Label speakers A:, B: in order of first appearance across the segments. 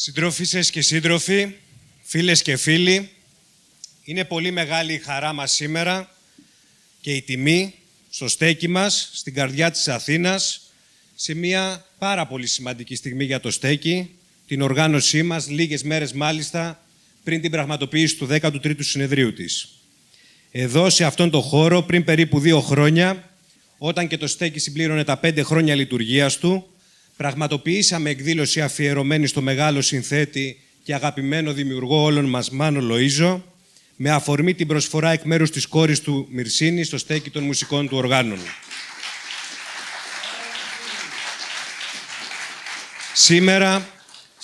A: Συντρόφισσες και σύντροφοι, φίλες και φίλοι, είναι πολύ μεγάλη η χαρά μας σήμερα και η τιμή στο στέκι μας, στην καρδιά της Αθήνας, σε μια πάρα πολύ σημαντική στιγμή για το στέκι, την οργάνωσή μας, λίγες μέρες μάλιστα, πριν την πραγματοποίηση του 13ου συνεδρίου της. Εδώ, σε αυτόν τον χώρο, πριν περίπου δύο χρόνια, όταν και το στέκι συμπλήρωνε τα πέντε χρόνια λειτουργίας του, πραγματοποιήσαμε εκδήλωση αφιερωμένη στο μεγάλο συνθέτη και αγαπημένο δημιουργό όλων μας Μάνο Λοΐζο, με αφορμή την προσφορά εκ μέρους της κόρης του Μυρσίνη στο στέκι των μουσικών του οργάνων. Σήμερα,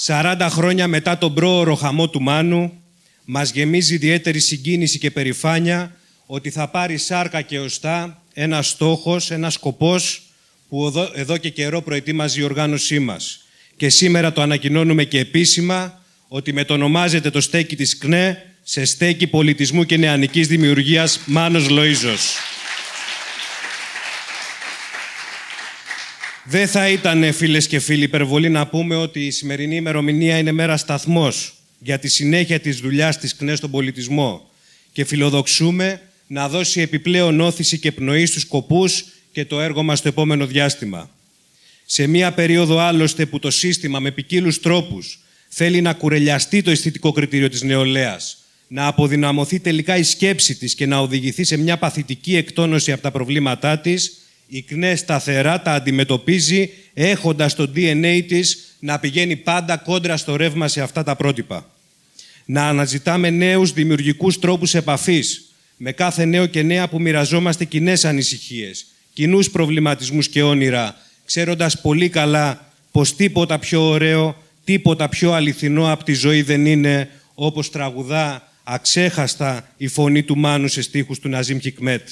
A: 40 χρόνια μετά τον πρόωρο χαμό του Μάνου, μας γεμίζει ιδιαίτερη συγκίνηση και περηφάνεια ότι θα πάρει σάρκα και οστά ένας στόχος, ένας σκοπός που εδώ, εδώ και καιρό προετοίμαζε η οργάνωσή μας. Και σήμερα το ανακοινώνουμε και επίσημα ότι μετονομάζεται το στέκι της ΚΝΕ σε στέκι πολιτισμού και νεανικής δημιουργίας Μάνος Λοΐζος. Δεν θα ήταν, φίλες και φίλοι, υπερβολή να πούμε ότι η σημερινή ημερομηνία είναι μέρα σταθμός για τη συνέχεια της δουλειάς της ΚΝΕ στον πολιτισμό και φιλοδοξούμε να δώσει επιπλέον όθηση και πνοή στους σκοπούς και το έργο μας στο επόμενο διάστημα. Σε μία περίοδο άλλωστε που το σύστημα με ποικίλους τρόπους θέλει να κουρελιαστεί το αισθητικό κριτήριο της νεολαίας, να αποδυναμωθεί τελικά η σκέψη της και να οδηγηθεί σε μια παθητική εκτόνωση από τα προβλήματά της, η ΚΝΕ σταθερά τα αντιμετωπίζει έχοντας το DNA της να πηγαίνει πάντα κόντρα στο ρεύμα σε αυτά τα πρότυπα. Να αναζητάμε νέους δημιουργικούς τρόπους επαφής με κάθε νέο και νέα που μοιραζόμαστε κοινές ανησυχίες, κοινούς προβληματισμούς και όνειρα, ξέροντας πολύ καλά πως τίποτα πιο ωραίο, τίποτα πιο αληθινό από τη ζωή δεν είναι, όπως τραγουδά αξέχαστα η φωνή του Μάνου σε στίχους του Ναζίμ Χικμέτ.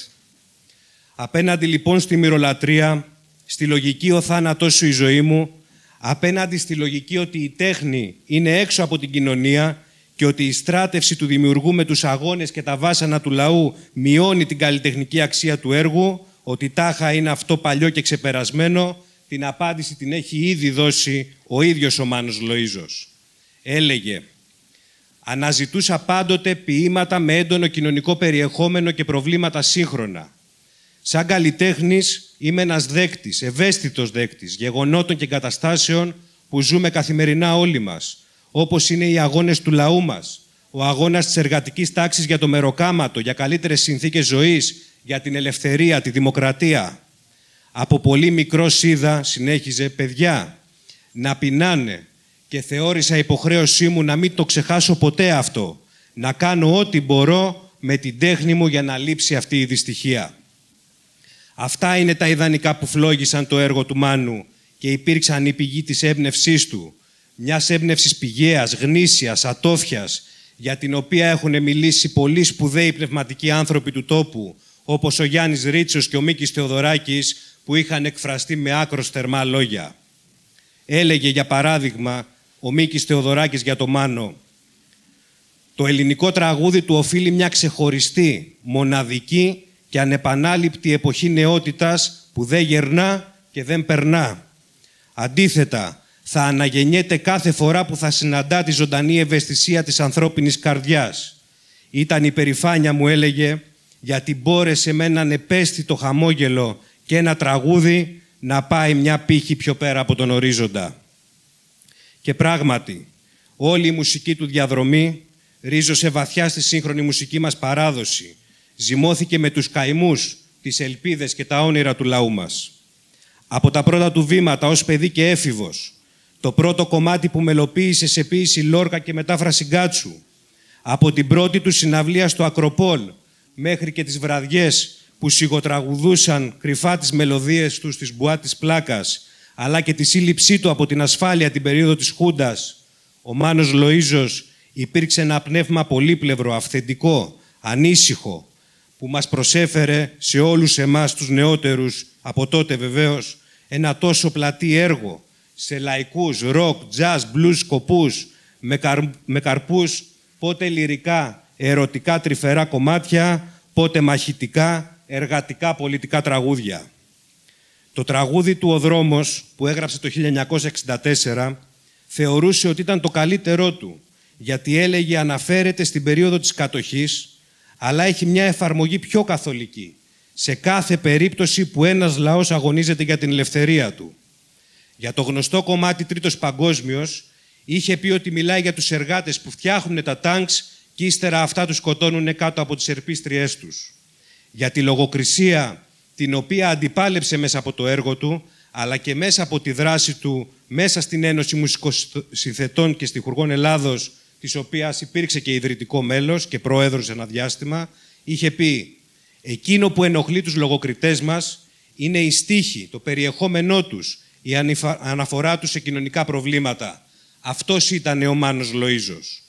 A: Απέναντι λοιπόν στη μυρολατρεία, στη λογική «Ο θάνατός σου η ζωή μου», απέναντι στη λογική ότι η τέχνη είναι έξω από την κοινωνία και ότι η στράτευση του δημιουργού με τους αγώνες και τα βάσανα του λαού μειώνει την καλλιτεχνική αξία του έργου, ότι τάχα είναι αυτό παλιό και ξεπερασμένο, την απάντηση την έχει ήδη δώσει ο ίδιος ο Μάνος Λοΐζος. Έλεγε «Αναζητούσα πάντοτε ποίηματα με έντονο κοινωνικό περιεχόμενο και προβλήματα σύγχρονα. Σαν καλλιτέχνης είμαι ένας δέκτης, ευαίσθητος δέκτης, γεγονότων και καταστάσεων που ζούμε καθημερινά όλοι μας, όπως είναι οι αγώνες του λαού μας, ο αγώνας της εργατικής τάξης για το μεροκάματο, για καλύτερες συνθήκες ζωής, για την ελευθερία, τη δημοκρατία. Από πολύ μικρό είδα, συνέχιζε, παιδιά, να πεινάνε και θεώρησα υποχρέωσή μου να μην το ξεχάσω ποτέ αυτό. Να κάνω ό,τι μπορώ με την τέχνη μου για να λείψει αυτή η δυστυχία. Αυτά είναι τα ιδανικά που φλόγησαν το έργο του Μάνου και υπήρξαν η πηγή της έμπνευσής του. Μιας έμπνευσης πηγαίας, γνήσιας, ατόφιας, για την οποία έχουν μιλήσει πολλοί σπουδαίοι πνευματικοί άνθρωποι του τόπου, όπως ο Γιάννης Ρίτσος και ο Μίκης Θεοδωράκης, που είχαν εκφραστεί με άκρος θερμά λόγια. Έλεγε, για παράδειγμα, ο Μίκης Θεοδωράκης για το Μάνο, το ελληνικό τραγούδι του οφείλει μια ξεχωριστή, μοναδική και ανεπανάληπτη εποχή νεότητας που δεν γερνά και δεν περνά. Αντίθετα, θα αναγεννιέται κάθε φορά που θα συναντά τη ζωντανή ευαισθησία της ανθρώπινης καρδιάς. Ήταν η περηφάνεια μου, έλεγε, γιατί μπόρεσε με έναν επέστητο χαμόγελο και ένα τραγούδι να πάει μια πύχη πιο πέρα από τον ορίζοντα. Και πράγματι, όλη η μουσική του διαδρομή ρίζωσε βαθιά στη σύγχρονη μουσική μας παράδοση. Ζυμώθηκε με τους καημούς, τις ελπίδες και τα όνειρα του λαού μας. Από τα πρώτα του βήματα ως παιδί και έφηβος, το πρώτο κομμάτι που μελοποίησε σε ποίηση Λόρκα και μετάφραση Γκάτσου, από την πρώτη του συναυλία στο Ακροπόλ μέχρι και τις βραδιές που σιγοτραγουδούσαν κρυφά τις μελωδίες τους στις μπουά της πλάκας, αλλά και τη σύλληψή του από την ασφάλεια την περίοδο της Χούντας, ο Μάνος Λοΐζος υπήρξε ένα πνεύμα πολύπλευρο, αυθεντικό, ανήσυχο, που μας προσέφερε σε όλους εμάς τους νεότερους, από τότε βεβαίως, ένα τόσο πλατή έργο, σε λαϊκούς, ροκ, jazz, blues σκοπούς, με, με καρπούς πότε λυρικά, ερωτικά τρυφερά κομμάτια, πότε μαχητικά, εργατικά πολιτικά τραγούδια. Το τραγούδι του «Ο δρόμος» που έγραψε το 1964 θεωρούσε ότι ήταν το καλύτερό του, γιατί έλεγε αναφέρεται στην περίοδο της κατοχής, αλλά έχει μια εφαρμογή πιο καθολική, σε κάθε περίπτωση που ένας λαός αγωνίζεται για την ελευθερία του. Για το γνωστό κομμάτι Τρίτος Παγκόσμιος, είχε πει ότι μιλάει για τους εργάτες που φτιάχνουν τα τάγκς και ύστερα αυτά τους σκοτώνουν κάτω από τις ερπίστριές τους. Για τη λογοκρισία την οποία αντιπάλεψε μέσα από το έργο του, αλλά και μέσα από τη δράση του μέσα στην Ένωση Μουσικοσυνθετών και Στιχουργών Ελλάδος, της οποίας υπήρξε και ιδρυτικό μέλος και πρόεδρος ένα διάστημα, είχε πει «Εκείνο που ενοχλεί τους λογοκριτές μας είναι η στίχη, το περιεχόμενό τους, η αναφορά τους σε κοινωνικά προβλήματα. Αυτός ήταν ο Μάνος Λοΐζος.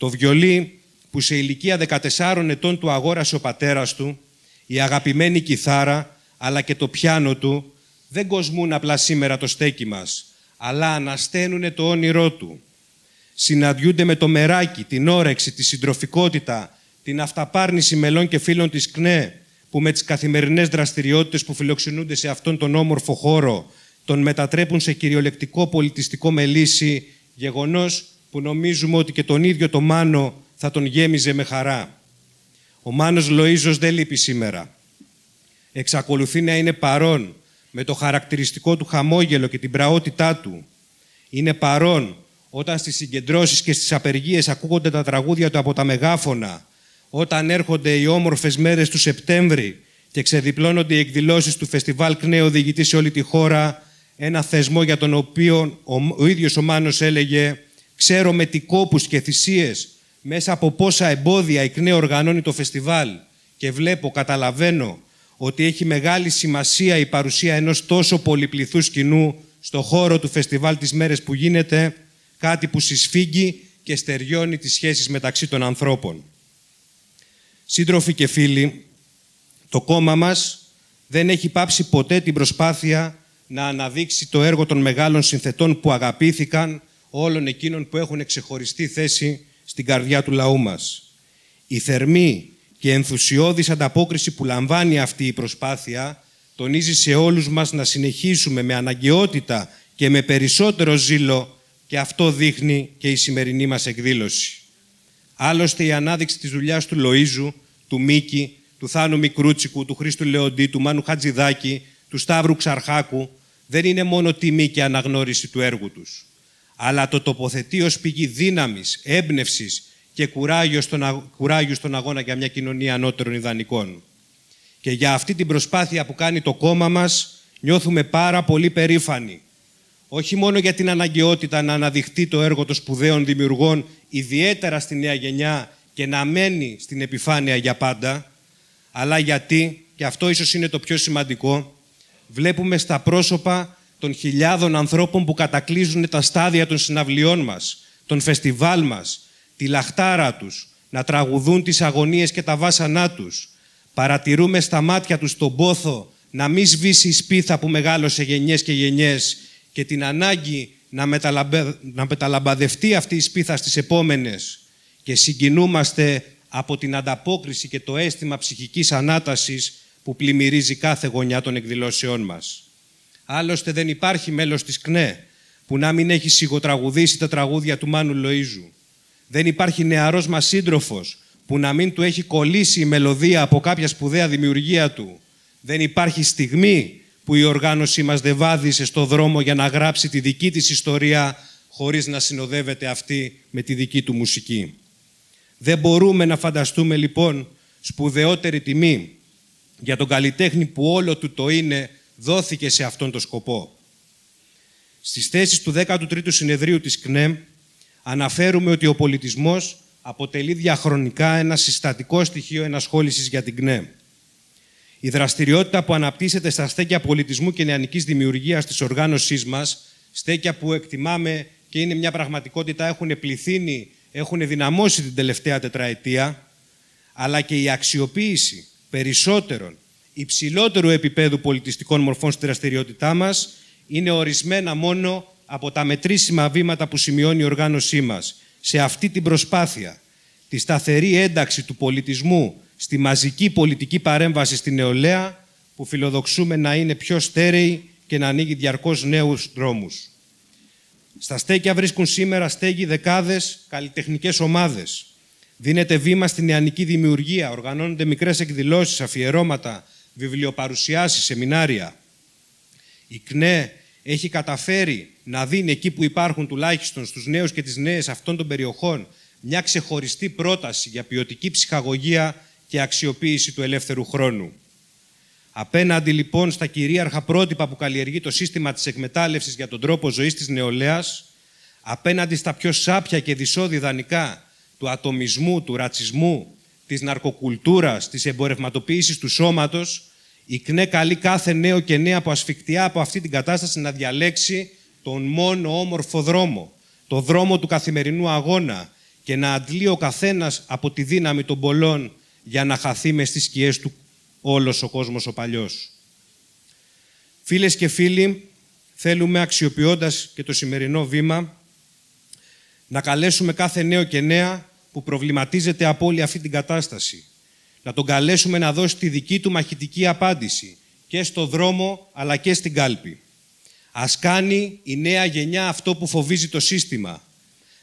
A: Το βιολί που σε ηλικία 14 ετών του αγόρασε ο πατέρας του, η αγαπημένη κιθάρα, αλλά και το πιάνο του, δεν κοσμούν απλά σήμερα το στέκι μας, αλλά ανασταίνουν το όνειρό του. Συναντιούνται με το μεράκι, την όρεξη, τη συντροφικότητα, την αυταπάρνηση μελών και φίλων της ΚΝΕ, που με τις καθημερινές δραστηριότητες που φιλοξενούνται σε αυτόν τον όμορφο χώρο, τον μετατρέπουν σε κυριολεκτικό πολιτιστικό μελίσι, γεγονός που νομίζουμε ότι και τον ίδιο το Μάνο θα τον γέμιζε με χαρά. Ο Μάνος Λοΐζος δεν λείπει σήμερα. Εξακολουθεί να είναι παρόν με το χαρακτηριστικό του χαμόγελο και την πραότητά του. Είναι παρόν όταν στις συγκεντρώσεις και στις απεργίες ακούγονται τα τραγούδια του από τα μεγάφωνα, όταν έρχονται οι όμορφες μέρες του Σεπτέμβρη και ξεδιπλώνονται οι εκδηλώσεις του Φεστιβάλ ΚΝΕ οδηγητή σε όλη τη χώρα, ένα θεσμό για τον οποίο ο, ο ίδιος ο Μάνος έλεγε «Ξέρω με τι κόπους και θυσίες, μέσα από πόσα εμπόδια η ΚΝΕ οργανώνει το φεστιβάλ και βλέπω, καταλαβαίνω ότι έχει μεγάλη σημασία η παρουσία ενός τόσο πολυπληθούς κοινού στο χώρο του φεστιβάλ τις μέρες που γίνεται, κάτι που συσφίγγει και στεριώνει τις σχέσεις μεταξύ των ανθρώπων. Σύντροφοι και φίλοι, το κόμμα μας δεν έχει πάψει ποτέ την προσπάθεια να αναδείξει το έργο των μεγάλων συνθετών που αγαπήθηκαν όλων εκείνων που έχουν ξεχωριστή θέση στην καρδιά του λαού μας. Η θερμή και ενθουσιώδης ανταπόκριση που λαμβάνει αυτή η προσπάθεια τονίζει σε όλους μας να συνεχίσουμε με αναγκαιότητα και με περισσότερο ζήλο και αυτό δείχνει και η σημερινή μας εκδήλωση. Άλλωστε η ανάδειξη της δουλειάς του Λοΐζου, του Μίκη, του Θάνου Μικρούτσικου, του Χρήστου Λεοντή, του Μάνου Χατζηδάκη, του Σταύρου Ξαρχάκου δεν είναι μόνο τιμή και αναγνώριση του έργου τους, αλλά το τοποθετεί ως πηγή δύναμης, έμπνευσης και κουράγιος στον, κουράγιο στον αγώνα για μια κοινωνία ανώτερων ιδανικών. Και για αυτή την προσπάθεια που κάνει το κόμμα μας νιώθουμε πάρα πολύ περήφανοι. Όχι μόνο για την αναγκαιότητα να αναδειχθεί το έργο των σπουδαίων δημιουργών, ιδιαίτερα στη νέα γενιά και να μένει στην επιφάνεια για πάντα, αλλά γιατί, και αυτό ίσως είναι το πιο σημαντικό, βλέπουμε στα πρόσωπα των χιλιάδων ανθρώπων που κατακλείζουν τα στάδια των συναυλιών μας, των φεστιβάλ μας, τη λαχτάρα τους, να τραγουδούν τις αγωνίες και τα βάσανά τους. Παρατηρούμε στα μάτια τους τον πόθο να μην σβήσει η σπίθα που μεγάλωσε γενιές και γενιές και την ανάγκη να, μεταλαμπε... να μεταλαμπαδευτεί αυτή η σπίθα στις επόμενες και συγκινούμαστε από την ανταπόκριση και το αίσθημα ψυχικής ανάτασης που πλημμυρίζει κάθε γωνιά των εκδηλώσεών μας. Άλλωστε δεν υπάρχει μέλος της ΚΝΕ που να μην έχει σιγοτραγουδήσει τα τραγούδια του Μάνου Λοΐζου. Δεν υπάρχει νεαρός μας σύντροφος που να μην του έχει κολλήσει η μελωδία από κάποια σπουδαία δημιουργία του. Δεν υπάρχει στιγμή που η οργάνωσή μας δεν βάδισε στο δρόμο για να γράψει τη δική της ιστορία χωρίς να συνοδεύεται αυτή με τη δική του μουσική. Δεν μπορούμε να φανταστούμε λοιπόν σπουδαιότερη τιμή για τον καλλιτέχνη που όλο του το είναι δόθηκε σε αυτόν τον σκοπό. Στις θέσεις του 13ου συνεδρίου της ΚΝΕΜ αναφέρουμε ότι ο πολιτισμός αποτελεί διαχρονικά ένα συστατικό στοιχείο ενασχόλησης για την ΚΝΕ. Η δραστηριότητα που αναπτύσσεται στα στέκια πολιτισμού και νεανικής δημιουργίας της οργάνωσής μας, στέκια που εκτιμάμε και είναι μια πραγματικότητα, έχουν πληθύνει, έχουν δυναμώσει την τελευταία τετραετία, αλλά και η αξιοποίηση περισσότερων, υψηλότερου επίπεδου πολιτιστικών μορφών στη δραστηριότητά μας, είναι ορισμένα μόνο από τα μετρήσιμα βήματα που σημειώνει η οργάνωσή μας σε αυτή την προσπάθεια, τη σταθερή ένταξη του πολιτισμού στη μαζική πολιτική παρέμβαση στην νεολαία, που φιλοδοξούμε να είναι πιο στέρεη και να ανοίγει διαρκώς νέους δρόμους. Στα στέκια βρίσκουν σήμερα στέγη δεκάδες καλλιτεχνικές ομάδες. Δίνεται βήμα στην νεανική δημιουργία, οργανώνονται μικρές εκδηλώσεις, αφιερώματα, βιβλιοπαρουσιάσεις, σεμινάρια. Η ΚΝΕ έχει καταφέρει να δίνει εκεί που υπάρχουν τουλάχιστον στους νέους και τις νέες αυτών των περιοχών μια ξεχωριστή πρόταση για ποιοτική ψυχαγωγία και αξιοποίηση του ελεύθερου χρόνου. Απέναντι λοιπόν στα κυρίαρχα πρότυπα που καλλιεργεί το σύστημα της εκμετάλλευσης για τον τρόπο ζωής της νεολαίας, απέναντι στα πιο σάπια και δυσόδη δανεικά του ατομισμού, του ρατσισμού, της ναρκοκουλτούρας, της εμπορευματοποίησης του σώματος, η ΚΝΕ καλεί κάθε νέο και νέα που ασφιχτιά από αυτή την κατάσταση να διαλέξει τον μόνο όμορφο δρόμο, το δρόμο του καθημερινού αγώνα και να αντλεί ο καθένας από τη δύναμη των πολλών για να χαθεί μες στις σκιές του όλος ο κόσμος ο παλιός. Φίλες και φίλοι, θέλουμε αξιοποιώντας και το σημερινό βήμα να καλέσουμε κάθε νέο και νέα που προβληματίζεται από όλη αυτή την κατάσταση. Να τον καλέσουμε να δώσει τη δική του μαχητική απάντηση και στο δρόμο αλλά και στην κάλπη. Ας κάνει η νέα γενιά αυτό που φοβίζει το σύστημα.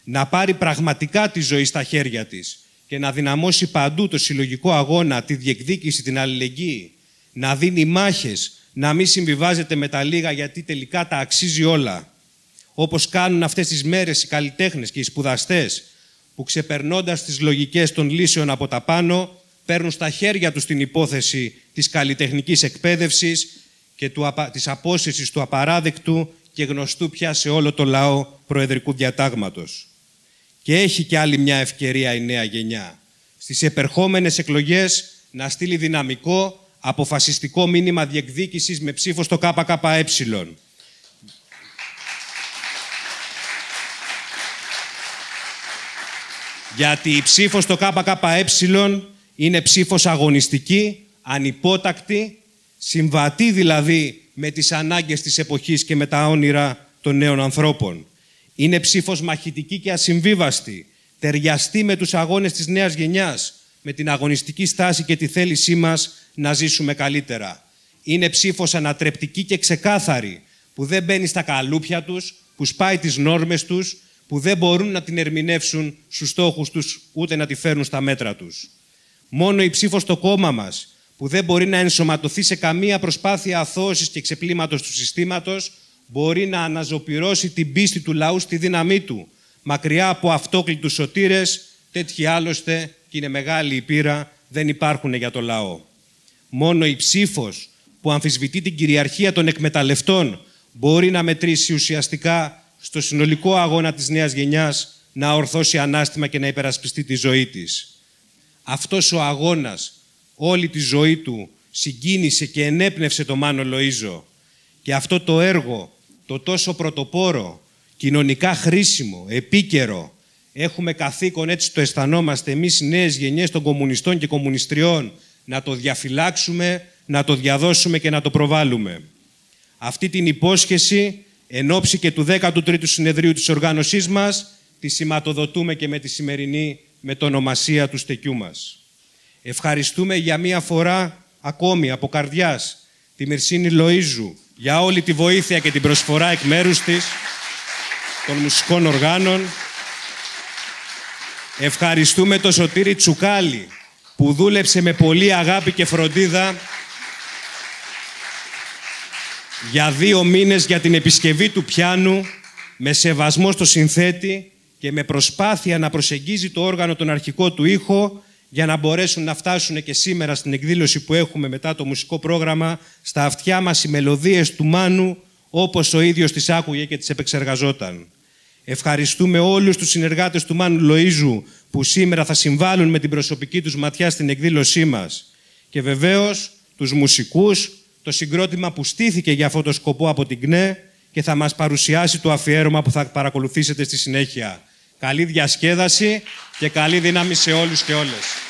A: Να πάρει πραγματικά τη ζωή στα χέρια της και να δυναμώσει παντού το συλλογικό αγώνα, τη διεκδίκηση, την αλληλεγγύη. Να δίνει μάχες, να μην συμβιβάζεται με τα λίγα γιατί τελικά τα αξίζει όλα. Όπως κάνουν αυτές τις μέρες οι καλλιτέχνες και οι σπουδαστές που ξεπερνώντας τις λογικές των λύσεων από τα πάνω παίρνουν στα χέρια τους την υπόθεση της καλλιτεχνικής εκπαίδευσης και του, της απόσυρσης του απαράδεκτου και γνωστού πια σε όλο το λαό προεδρικού διατάγματος. Και έχει και άλλη μια ευκαιρία η νέα γενιά. Στις επερχόμενες εκλογές να στείλει δυναμικό, αποφασιστικό μήνυμα διεκδίκησης με ψήφο στο ΚΚΕ. Γιατί η ψήφος στο ΚΚΕ είναι ψήφος αγωνιστική, ανυπότακτη, συμβατή δηλαδή με τις ανάγκες της εποχής και με τα όνειρα των νέων ανθρώπων. Είναι ψήφος μαχητική και ασυμβίβαστη, ταιριαστή με τους αγώνες της νέας γενιάς, με την αγωνιστική στάση και τη θέλησή μας να ζήσουμε καλύτερα. Είναι ψήφος ανατρεπτική και ξεκάθαρη, που δεν μπαίνει στα καλούπια τους, που σπάει τις νόρμες τους, που δεν μπορούν να την ερμηνεύσουν στους στόχους τους, ούτε να τη φέρουν στα μέτρα τους. Μόνο η ψήφος στο κόμμα μας, που δεν μπορεί να ενσωματωθεί σε καμία προσπάθεια αθώωσης και ξεπλήματος του συστήματος, μπορεί να αναζωπυρώσει την πίστη του λαού στη δύναμή του. Μακριά από αυτόκλητους σωτήρες, τέτοιοι άλλωστε, και είναι μεγάλη η πείρα, δεν υπάρχουν για το λαό. Μόνο η ψήφος που αμφισβητεί την κυριαρχία των εκμεταλλευτών μπορεί να μετρήσει ουσιαστικά στο συνολικό αγώνα της νέας γενιάς να ορθώσει ανάστημα και να υπερασπιστεί τη ζωή της. Αυτός ο αγώνας όλη τη ζωή του συγκίνησε και ενέπνευσε το Μάνο Λοΐζο. Και αυτό το έργο, το τόσο πρωτοπόρο, κοινωνικά χρήσιμο, επίκαιρο, έχουμε καθήκον, έτσι το αισθανόμαστε εμείς οι νέες γενιές των κομμουνιστών και κομμουνιστριών, να το διαφυλάξουμε, να το διαδώσουμε και να το προβάλλουμε. Αυτή την υπόσχεση, εν ώψη και του 13ου συνεδρίου της οργάνωσής μας, τη σηματοδοτούμε και με τη σημερινή μετονομασία του στεκιού μας. Ευχαριστούμε για μία φορά ακόμη από καρδιάς τη Μυρσίνη Λοΐζου για όλη τη βοήθεια και την προσφορά εκ μέρους της των μουσικών οργάνων. Ευχαριστούμε το Σωτήρη Τσουκάλη που δούλεψε με πολύ αγάπη και φροντίδα για δύο μήνες για την επισκευή του πιάνου με σεβασμό στο συνθέτη και με προσπάθεια να προσεγγίζει το όργανο τον αρχικό του ήχο για να μπορέσουν να φτάσουν και σήμερα στην εκδήλωση που έχουμε μετά το μουσικό πρόγραμμα στα αυτιά μας οι μελωδίες του Μάνου όπως ο ίδιος τις άκουγε και τις επεξεργαζόταν. Ευχαριστούμε όλους τους συνεργάτες του Μάνου Λοΐζου που σήμερα θα συμβάλλουν με την προσωπική τους ματιά στην εκδήλωσή μας. Και βεβαίως τους μουσικούς, το συγκρότημα που στήθηκε για αυτό το σκοπό από την ΚΝΕ και θα μας παρουσιάσει το αφιέρωμα που θα παρακολουθήσετε στη συνέχεια. Καλή διασκέδαση και καλή δύναμη σε όλους και όλες.